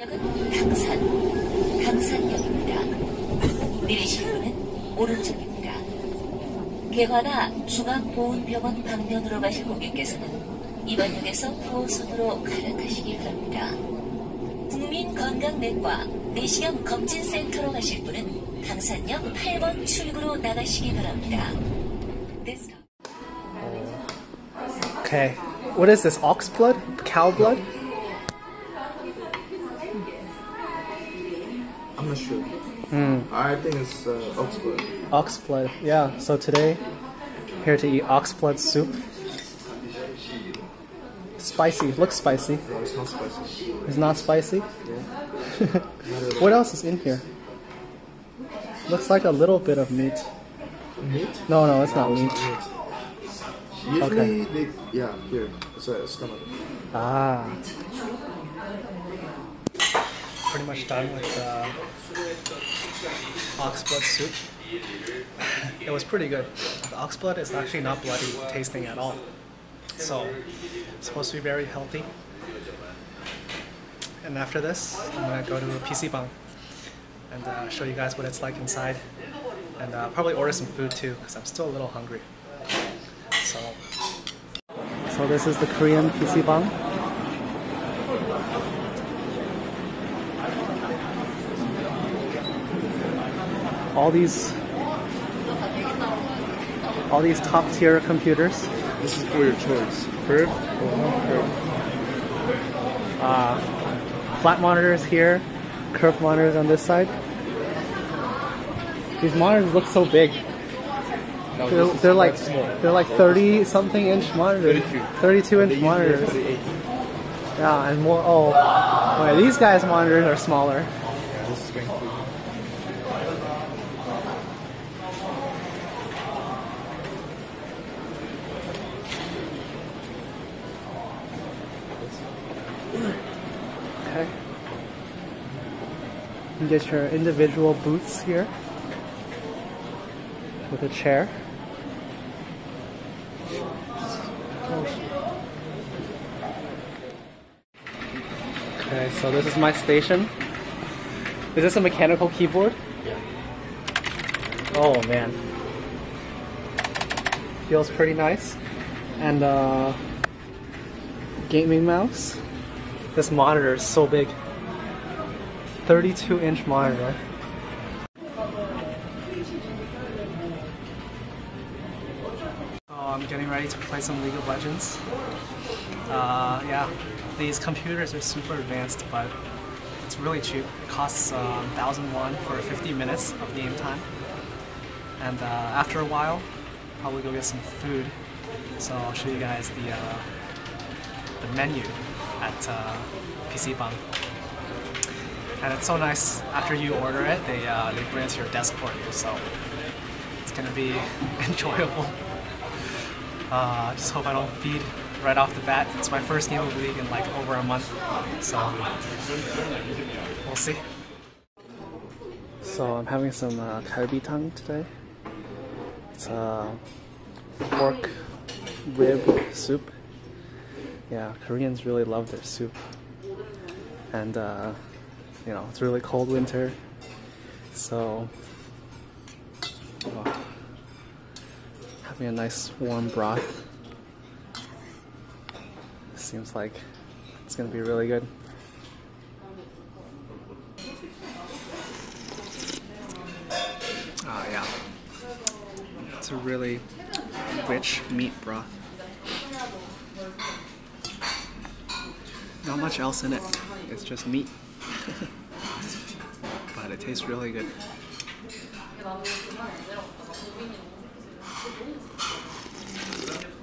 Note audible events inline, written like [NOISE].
당산, 당산역입니다. 내리실 문은 오른쪽입니다. 개화나 중앙보훈병원 방면으로 가실 고객께서는 이번 역에서 9호선으로 갈아타시기 바랍니다. 국민건강내과 내시경 검진센터로 가실 분은 당산역 8번 출구로 나가시기 바랍니다. Okay. What is this? Ox blood? Cow blood? Not sure. Hmm. I think it's uh, ox blood. Ox blood. Yeah. So today, here to eat ox blood soup. Spicy. Looks spicy. No, it's not spicy. It's not spicy. Yeah. [LAUGHS] What else is in here? Looks like a little bit of meat. Meat? No, no, it's not No, meat. Usually, they, yeah, here. It's a stomach. Ah. Pretty much done with the ox blood soup. It was pretty good. The ox blood is actually not bloody tasting at all. So, it's supposed to be very healthy. And after this, I'm gonna go to a PC Bang and uh, show you guys what it's like inside. And uh, probably order some food too, because I'm still a little hungry. So, so this is the Korean PC Bang. All these, all these top tier computers. This is for your choice. Curved or not curved. Uh, flat monitors here, curved monitors on this side. These monitors look so big. No, They're, they're like small. they're like 30 something inch monitors. 32. 32 inch monitors. 38. Yeah, and more. Oh, wait, these guys' monitors are smaller. Okay. You get your individual boots here with a chair. Okay, so this is my station. Is this a mechanical keyboard? Yeah. Oh man. Feels pretty nice. And uh gaming mouse. This monitor is so big. 32 inch monitor. Getting ready to play some League of Legends. Uh, yeah, these computers are super advanced, but it's really cheap. It costs um, 1000 won for 50 minutes of game time. And uh, after a while, probably go get some food. So I'll show you guys the uh, the menu at uh, PC Bang. And it's so nice. After you order it, they uh, they bring it to your desk for you. So it's gonna be [LAUGHS] enjoyable. Uh, just hope I don't feed right off the bat. It's my first game of the League in like over a month, so we'll see. So I'm having some uh, galbitang today. It's uh, pork rib soup. Yeah, Koreans really love their soup. And, uh, you know, it's really cold winter. So, oh, having a nice warm broth seems like it's gonna be really good. Oh, yeah. It's a really rich meat broth. Not much else in it. It's just meat. [LAUGHS] but it tastes really good. 何ですか?